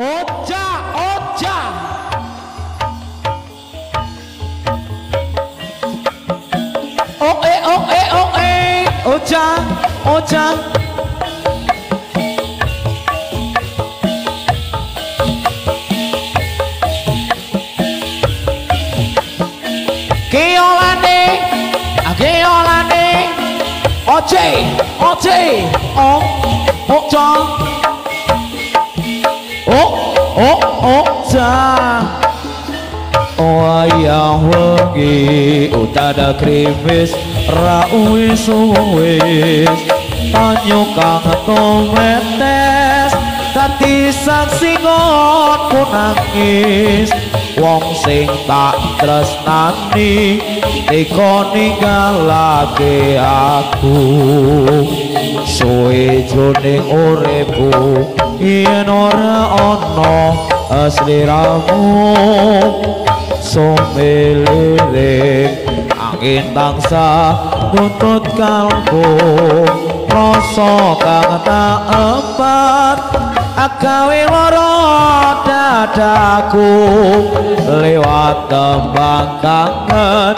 Ocha, ocha. Oh, eh, oh, eh, oh, eh. Ocha, ocha. Geolande, Geolande. Oche, oche, oh, ocha. Oh, oh, oja. Wayang wengi utada krimis ra wis wis tanyo kang tometes dadi saksi ngon nangis wong sing tak tresnani teko ninggalake aku. Suwe jroning uripku yen ora ana asliramu sumilirik angin tangsa nutut kalbu. Rasa kang tak empat agawe loro dadaku lewat tembang kangen.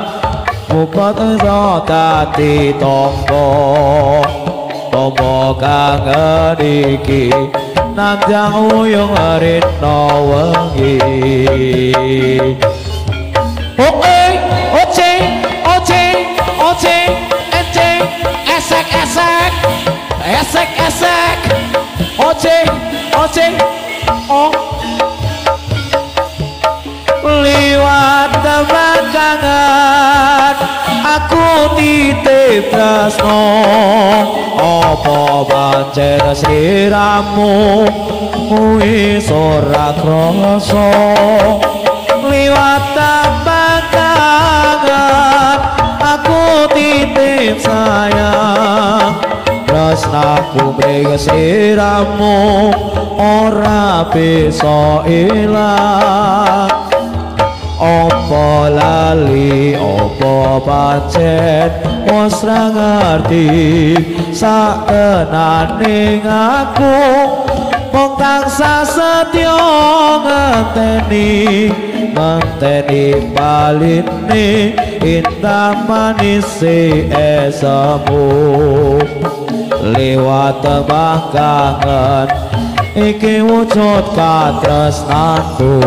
Muka iso dadi tombo tombo kangen iki. Nanjang uyung rino wengi. Oe, oce, titip tresno, apa pancen sliramu, wis ora krasa. liwat tambangan aku titip sayang tresnaku mrene siramu ora bisa ilang Opo lali, opo pancen Wos ra ngerti. Sakenaning aku Mong tansah setya ngenteni Ngenteni balini Indah manis esemu. Lewat tembang kangen Iki wujud katresnanku.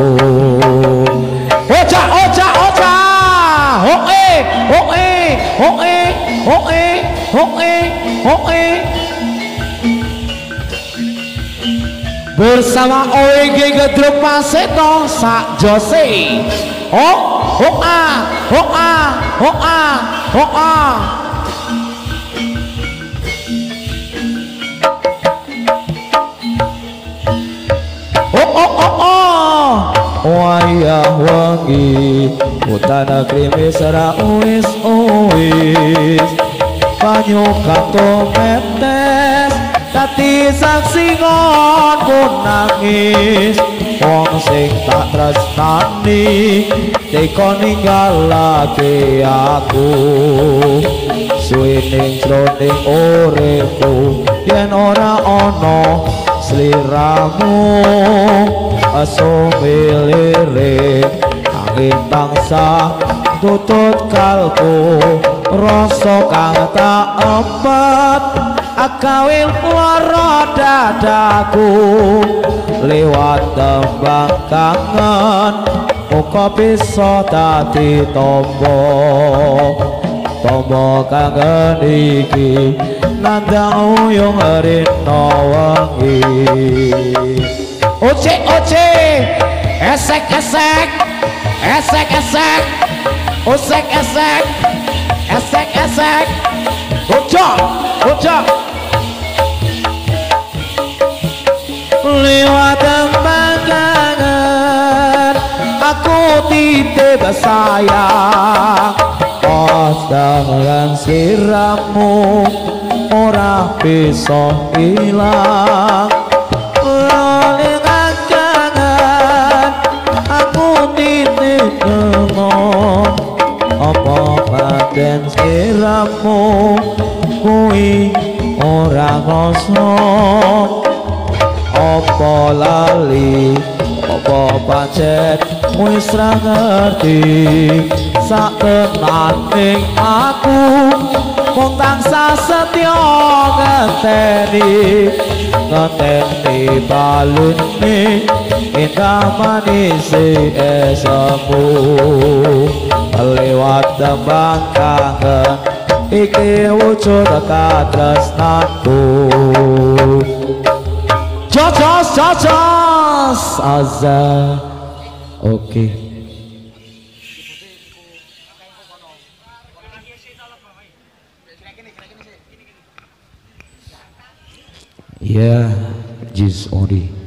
Oja, oja, oja. Oe, oe, oe, oe, oe, oe. Bersama OEG Gedruk Paseto sak Jose. Oh, hoa, hoa, hoa, hoa. Oh, oh, oh, oh. Wayah wangi Utana krimis ra uis uis. Banyu kato metes Dati saksi ngon pun nangis. Wong sing tak tresnani Teko ninggalake aku. Suwining jroning uripku Yen ora ana sliramu aso milirik angin bangsa tutut kalbu rasa kang tak empat akawil lara dadaku lewat tembang kangen muka bisa dadi tombo tombo kangen iki nandang uyung rino wengi Oce, oce, esek, esek, esek, esek, osek, esek, esek, esek, ojo, ojo. Lewat tembakangan, aku titip sayang. Pas dengan siramu, ora bisa hilang. apa paten siramu kuwi ora rasa apa lali apa pancet wis ra ngerti. Sak tenaning aku mung tansah setya ngenteni. Ngenteni balune indah manis esemu lewat tembang kangen iki wujud katresnaku Jojos, Mas Aza oke okay. ya yeah, Jis Odi